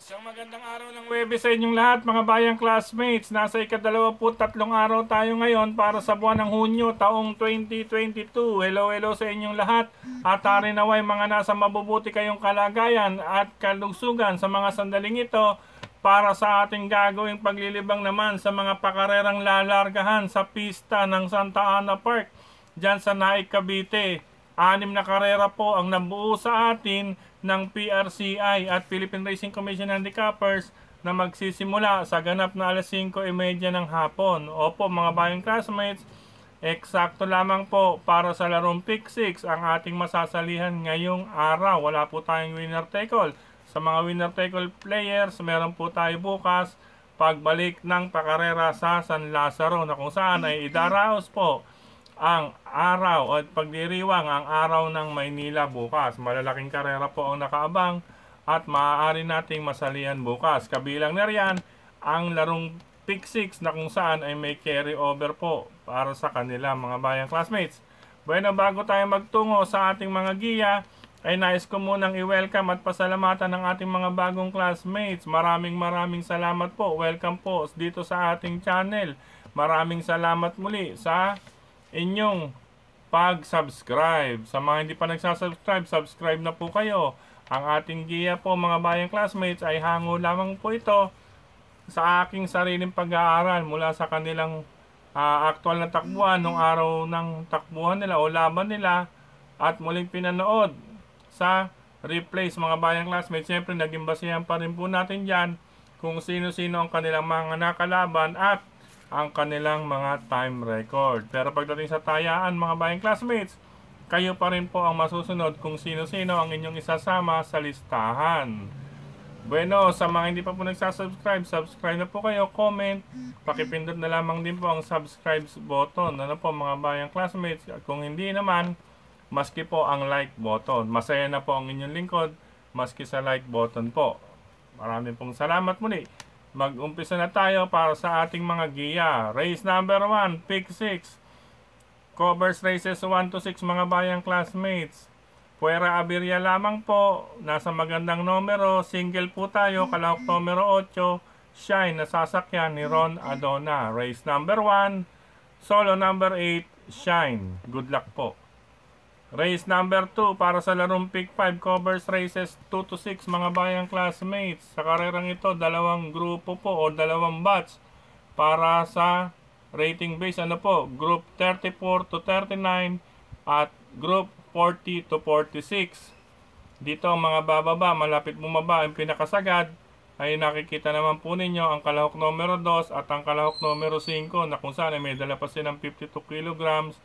Isang magandang araw ng Webes sa inyong lahat mga bayang classmates. Nasa ikadalawamput tatlong araw tayo ngayon para sa buwan ng Hunyo taong 2022. Hello hello sa inyong lahat. At hari naway mga nasa mabubuti kayong kalagayan at kalusugan sa mga sandaling ito para sa ating gagawing paglilibang naman sa mga pakarerang lalargahan sa pista ng Santa Ana Park dyan sa Naik Cavite. Anim na karera po ang nabuo sa atin ng PRCI at Philippine Racing Commission Handicappers na magsisimula sa ganap na alas 5.30 ng hapon. Opo mga bayang classmates, eksakto lamang po para sa larong pick 6 ang ating masasalihan ngayong araw. Wala po tayong winner take all. Sa mga winner take all players, meron po tayo bukas pagbalik ng pakarera sa San Lazaro na kung saan ay idaraos po ang araw at pagdiriwang ang araw ng Maynila bukas. Malalaking karera po ang nakaabang at maaari nating masalihan bukas. Kabilang na riyan ang larong pick 6 na kung saan ay may carry over po para sa kanila mga bayang classmates. Bueno, bago tayo magtungo sa ating mga giya, ay nais ko munang i-welcome at pasalamatan ng ating mga bagong classmates. Maraming maraming salamat po. Welcome po dito sa ating channel. Maraming salamat muli sa inyong pag-subscribe. Sa mga hindi pa nagsasubscribe, subscribe na po kayo. Ang ating giya po mga bayang classmates ay hango lamang po ito sa aking sariling pag-aaral mula sa kanilang uh, aktual na takbuhan nung araw ng takbuhan nila o laban nila at muling pinanood sa replays mga bayang classmates. Siyempre naging basihan pa rin po natin dyan kung sino-sino ang kanilang mga nakalaban at ang kanilang mga time record. Pero pagdating sa tayaan mga bayang classmates, kayo pa rin po ang masusunod kung sino-sino ang inyong isasama sa listahan. Bueno, sa mga hindi pa po nagsasubscribe, subscribe na po kayo, comment, pakipindot na lamang din po ang subscribe button. Ano po mga bayang classmates, kung hindi naman, maski po ang like button. Masaya na po ang inyong lingkod, maski sa like button po. Maraming pong salamat muli. Mag-umpisa na tayo para sa ating mga giya. Race number 1, pick 6. Covers races 1 to 6 mga bayang classmates. Puera Abiria lamang po. Nasa magandang numero. Single po tayo. Kalahok numero 8. Shine na sasakyan ni Ron Adona. Race number 1. Solo number 8. Shine. Good luck po. Race number 2 para sa larong pick 5 covers races 2 to 6 mga bayang classmates. Sa karerang ito, dalawang grupo po o dalawang batch para sa rating base. Ano po? Group 34 to 39 at group 40 to 46. Dito ang mga bababa, malapit bumaba ang pinakasagad ay nakikita naman po ninyo ang kalahok numero 2 at ang kalahok numero 5 na kung saan ay may dala pa silang 52 kilograms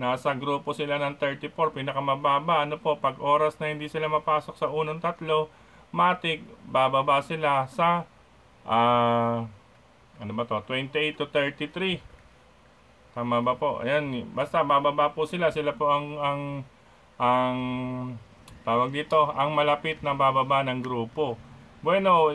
Nasa grupo sila ng 34, pinakamababa. Ano po, pag oras na hindi sila mapasok sa unang tatlo, matik, bababa sila sa, uh, ano ba to, 28 to 33. Tama ba po? Ayan, basta bababa po sila. Sila po ang, ang, ang, tawag dito, ang malapit na bababa ng grupo. Bueno,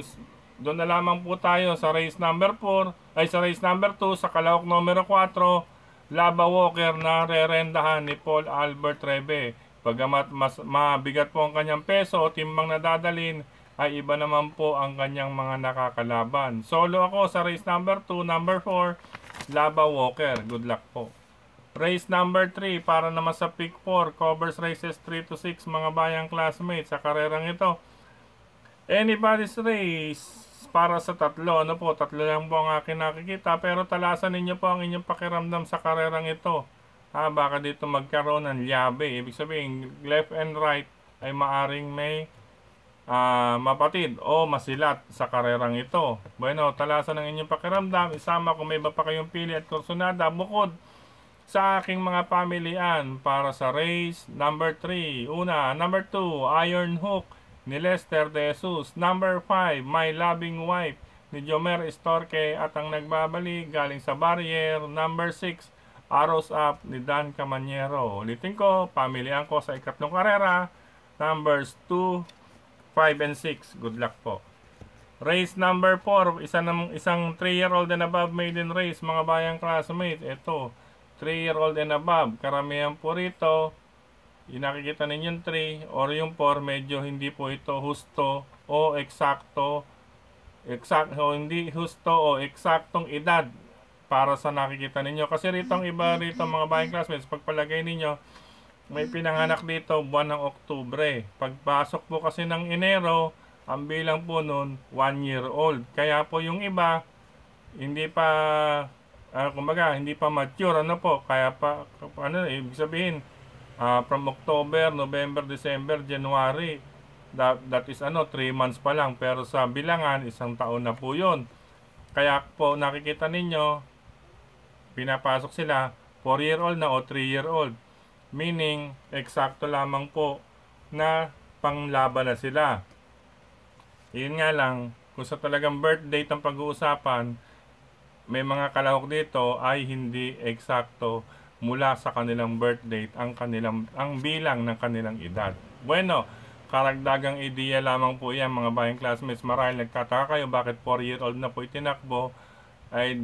doon na lamang po tayo sa race number 4, ay sa race number 2, sa kalahok numero 4, Lava Walker na rerendahan ni Paul Albert Rebe. Pagamat mas mabigat po ang kanyang peso o timbang na dadalin, ay iba naman po ang kanyang mga nakakalaban. Solo ako sa race number 2, number 4, Lava Walker. Good luck po. Race number 3 para naman sa pick 4, covers races 3 to 6 mga bayang classmates sa karerang ito. Anybody's race para sa tatlo, ano po, tatlo lang po ang akin nakikita, pero talasan ninyo po ang inyong pakiramdam sa karerang ito. Ha, baka dito magkaroon ng liabe. Ibig sabihin, left and right ay maaring may uh, mapatid o masilat sa karerang ito. Bueno, talasan ng inyong pakiramdam, isama kung may iba pa kayong pili at kursunada, bukod sa aking mga pamilian para sa race number 3. Una, number 2, Iron Hook ni Lester De Jesus. Number 5, My Loving Wife ni Jomer Estorque at ang nagbabalik galing sa barrier. Number 6, Arrows Up ni Dan Camanyero. Ulitin ko, pamilihan ko sa ikatlong karera. Numbers 2, 5, and 6. Good luck po. Race number 4, isa ng, isang 3-year-old and above maiden race, mga bayang classmates. Ito, 3-year-old and above. Karamihan po rito, yung nakikita ninyong 3 or yung 4 medyo hindi po ito husto o eksakto exact o hindi husto o eksaktong edad para sa nakikita ninyo. Kasi rito ang iba rito mga buying classmates, pagpalagay ninyo, may pinanganak dito buwan ng Oktubre. Pagpasok po kasi ng Enero, ang bilang po nun 1 year old. Kaya po yung iba, hindi pa, uh, kumbaga, hindi pa mature, ano po, kaya pa, ano, ibig sabihin, uh, from October, November, December, January, that, that is ano, 3 months pa lang. Pero sa bilangan, isang taon na po yun. Kaya po nakikita ninyo, pinapasok sila 4 year old na o 3 year old. Meaning, eksakto lamang po na panglaban na sila. Yun nga lang, kung sa talagang birth date ang pag-uusapan, may mga kalahok dito ay hindi eksakto mula sa kanilang birth date ang kanilang ang bilang ng kanilang edad. Bueno, Karagdagang ideya lamang po yan mga bayang classmates. Marahil nagtataka kayo bakit 4 year old na po itinakbo. Ay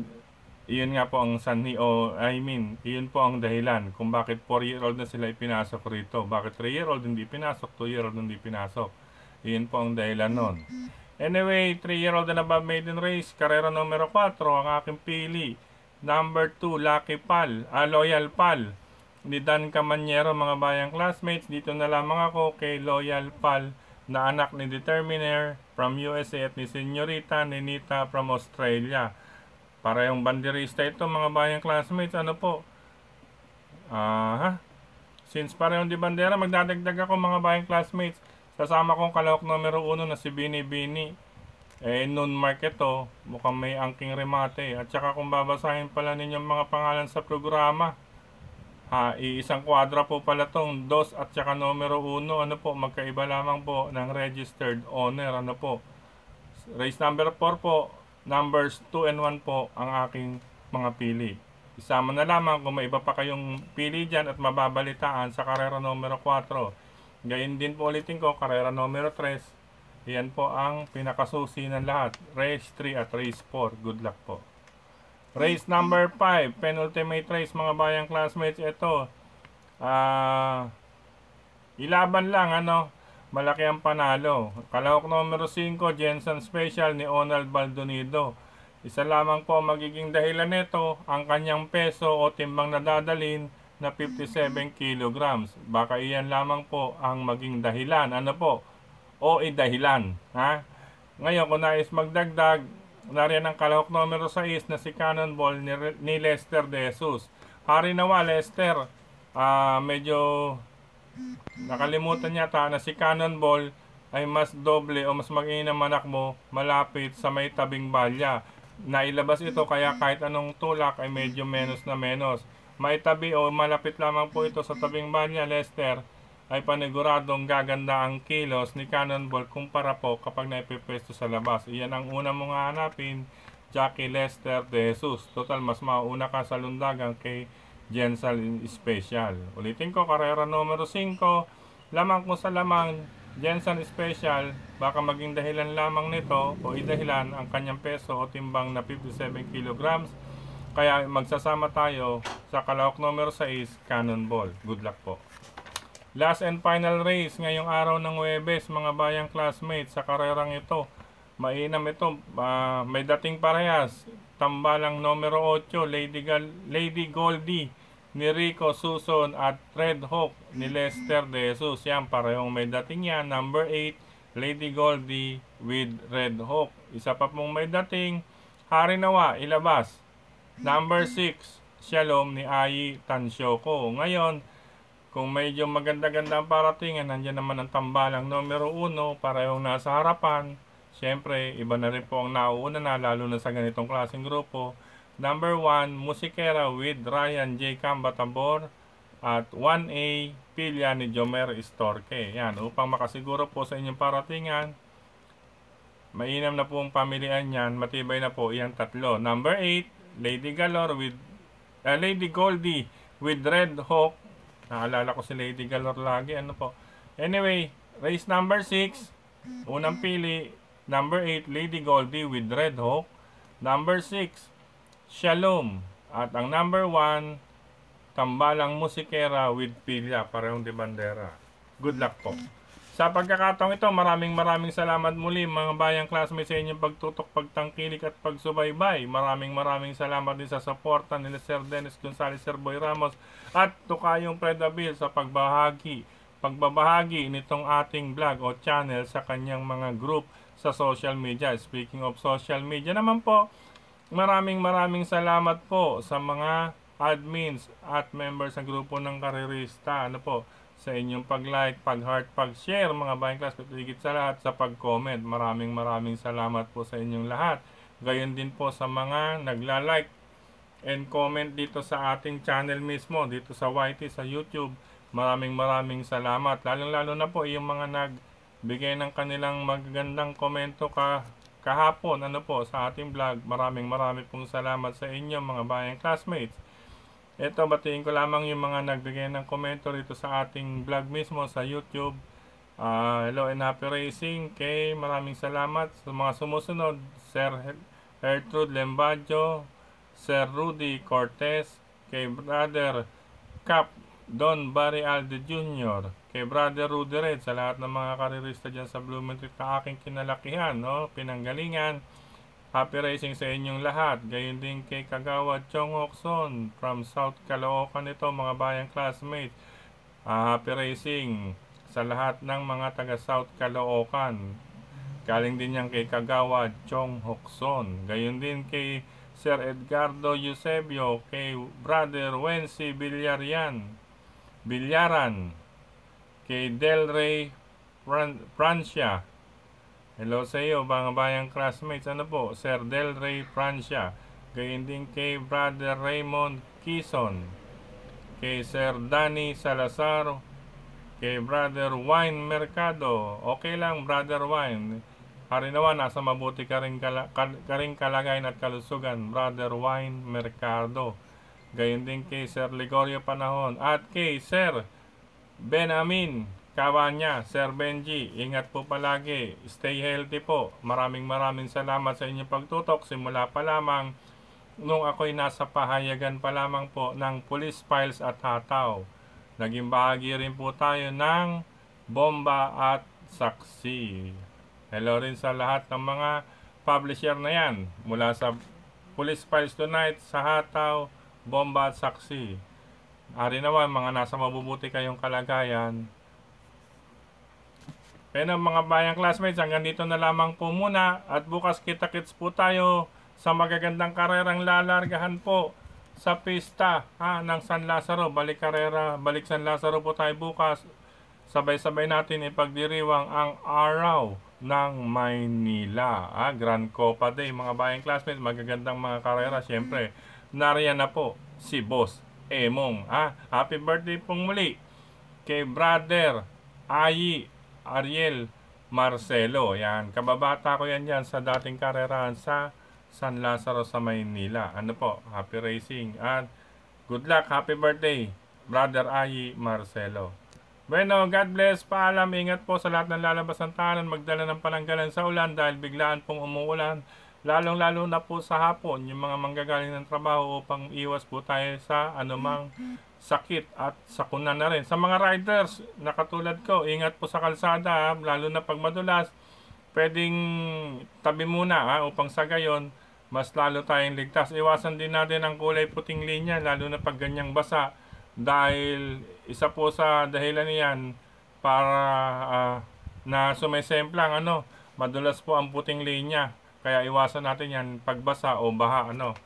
iyon nga po ang sanhi o I mean, iyon po ang dahilan kung bakit 4 year old na sila ipinasok rito. Bakit 3 year old hindi pinasok, 2 year old hindi pinasok. Iyon po ang dahilan nun. Anyway, 3 year old na ba maiden race, karera numero 4, ang aking pili. Number 2, Lucky Pal, ah, Loyal Pal ni Dan Camanyero mga bayang classmates. Dito na lamang ako kay Loyal Pal na anak ni Determiner from USA at ni Senyorita Ninita from Australia. Para yung banderista ito mga bayang classmates, ano po? Ah, uh, Since parehong di bandera, magdadagdag ako mga bayang classmates. Sasama kong kalawak numero 1 na si Bini Bini. Eh, noon mark ito, mukhang may angking remate. At saka kung babasahin pala ninyong mga pangalan sa programa, Ha, iisang kwadra po pala tong dos at saka numero 1. Ano po, magkaiba lamang po ng registered owner. Ano po. Race number 4 po, numbers 2 and 1 po ang aking mga pili. Isama na lamang kung may iba pa kayong pili dyan at mababalitaan sa karera numero 4. Gayun din po ulitin ko, karera numero 3. Yan po ang pinakasusi ng lahat. Race 3 at race 4. Good luck po. Race number 5, penultimate race mga bayang classmates. Ito, uh, ilaban lang ano, malaki ang panalo. Kalahok numero 5, Jensen Special ni Onald Baldonido. Isa lamang po magiging dahilan nito, ang kanyang peso o timbang na dadalin na 57 kilograms. Baka iyan lamang po ang maging dahilan. Ano po? O dahilan. Ha? Ngayon, kung nais magdagdag, Nariyan ang kalahok numero 6 na si Cannonball ni, ni Lester De Jesus. Hari nawa Lester, uh, medyo nakalimutan yata na si Cannonball ay mas doble o mas mag-inam anak mo malapit sa may tabing balya. Nailabas ito kaya kahit anong tulak ay medyo menos na menos. May tabi o malapit lamang po ito sa tabing balya, Lester ay paniguradong gaganda ang kilos ni Cannonball kumpara po kapag naipipwesto sa labas. Iyan ang una mong hanapin, Jackie Lester de Jesus. Total, mas mauna ka sa lundagan kay Jensal Special. Ulitin ko, karera numero 5, lamang ko sa lamang, Jensen Special, baka maging dahilan lamang nito o idahilan ang kanyang peso o timbang na 57 kilograms. Kaya magsasama tayo sa kalahok numero 6, Cannonball. Good luck po. Last and final race ngayong araw ng Webes mga bayang classmates sa karerang ito. Mainam ito, uh, may dating parehas. Tambalang numero 8, Lady, Gal Lady Goldie ni Rico Suson at Red Hawk ni Lester De Jesus. Yan, parehong may dating yan. Number 8, Lady Goldie with Red Hawk. Isa pa pong may dating, Hari Nawa, ilabas. Number 6, Shalom ni Ayi Tansyoko. Ngayon, kung medyo maganda-ganda ang paratingan, nandiyan naman ang tambalang numero 1, parehong nasa harapan. Siyempre, iba na rin po ang nauuna na, lalo na sa ganitong klaseng grupo. Number 1, Musikera with Ryan J. Cambatambor at 1A, Pilya ni Jomer Storke. Yan, upang makasiguro po sa inyong paratingan, mainam na po ang pamilian yan, matibay na po iyang tatlo. Number 8, Lady Galore with uh, Lady Goldie with Red Hawk Naalala ko si Lady Galore lagi. Ano po. Anyway, race number 6. Unang pili. Number 8, Lady Goldie with Red Hawk. Number 6, Shalom. At ang number 1, Tambalang Musikera with Pilya. Parehong de bandera. Good luck po. Sa pagkakataong ito, maraming maraming salamat muli mga bayang classmates sa inyong pagtutok, pagtangkilik at pagsubaybay. Maraming maraming salamat din sa suporta nila Sir Dennis Gonzales, Sir Boy Ramos at Tukayong Predabil sa pagbahagi pagbabahagi nitong ating vlog o channel sa kanyang mga group sa social media. Speaking of social media naman po, maraming maraming salamat po sa mga admins at members ng grupo ng karirista. Ano po, sa inyong pag-like, pag-heart, pag-share mga buying class, higit sa lahat sa pag-comment. Maraming maraming salamat po sa inyong lahat. Gayon din po sa mga nagla-like and comment dito sa ating channel mismo, dito sa YT, sa YouTube. Maraming maraming salamat. Lalong-lalo na po yung mga nagbigay ng kanilang magagandang komento ka kahapon ano po sa ating vlog. Maraming maraming pong salamat sa inyo mga bayang classmates. Ito, batiin ko lamang yung mga nagbigay ng komento rito sa ating vlog mismo sa YouTube. Uh, hello and happy racing. Kay maraming salamat sa mga sumusunod. Sir Gertrude Lembajo, Sir Rudy Cortez, kay Brother Cap Don Barry Alde Jr., kay Brother Rudy Red, sa lahat ng mga karirista dyan sa Bloomington na aking kinalakihan, no? pinanggalingan. Happy racing sa inyong lahat. Gayon din kay Kagawa Chong Okson from South Caloocan ito mga bayang classmates. Uh, happy racing sa lahat ng mga taga South Caloocan. Galing din yan kay Kagawa Chong Hokson. Gayon din kay Sir Edgardo Eusebio, kay Brother Wency Bilyarian, Bilyaran, kay Del Rey Fran Francia, Hello sa iyo, mga bayang classmates. Ano po? Sir Del Rey Francia. Gayun din kay Brother Raymond Kison. Kay Sir Danny Salazar. Kay Brother Wine Mercado. Okay lang, Brother Wine. Harinawa, nasa mabuti ka rin, kala, ka, rin kalagayan at kalusugan. Brother Wine Mercado. Gayun din kay Sir Ligorio Panahon. At kay Sir Ben Amin Kawanya, Sir Benji, ingat po palagi. Stay healthy po. Maraming maraming salamat sa inyong pagtutok. Simula pa lamang nung ako'y nasa pahayagan pa lamang po ng police files at hataw. Naging bahagi rin po tayo ng bomba at saksi. Hello rin sa lahat ng mga publisher na yan. Mula sa Police Files Tonight, sa hataw, bomba at saksi. Ari naman mga nasa mabubuti kayong kalagayan pero mga bayang classmates, hanggang dito na lamang po muna at bukas kita-kits po tayo sa magagandang karerang lalargahan po sa pista ha, ng San Lazaro. Balik karera, balik San Lazaro po tayo bukas. Sabay-sabay natin ipagdiriwang ang araw ng Maynila. Ha, Grand Copa Day mga bayang classmates, magagandang mga karera. Siyempre, nariyan na po si Boss Emong. Ha? Happy birthday pong muli kay brother Ayi Ariel Marcelo. Yan, kababata ko yan yan sa dating karerahan sa San Lazaro sa Maynila. Ano po, happy racing at good luck, happy birthday, Brother Ayi Marcelo. Bueno, God bless, paalam, ingat po sa lahat ng lalabas ng tahanan, magdala ng palanggalan sa ulan dahil biglaan pong umuulan. Lalong-lalo na po sa hapon, yung mga manggagaling ng trabaho upang iwas po tayo sa anumang sakit at sakuna na rin. Sa mga riders na katulad ko, ingat po sa kalsada, lalo na pag madulas, pwedeng tabi muna ha, upang sa gayon, mas lalo tayong ligtas. Iwasan din natin ang kulay puting linya, lalo na pag ganyang basa, dahil isa po sa dahilan niyan para uh, na sumisemplang ano, madulas po ang puting linya. Kaya iwasan natin yan pagbasa o baha ano.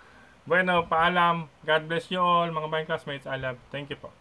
Bueno, paalam. God bless you all, mga buying classmates. I love. Thank you po.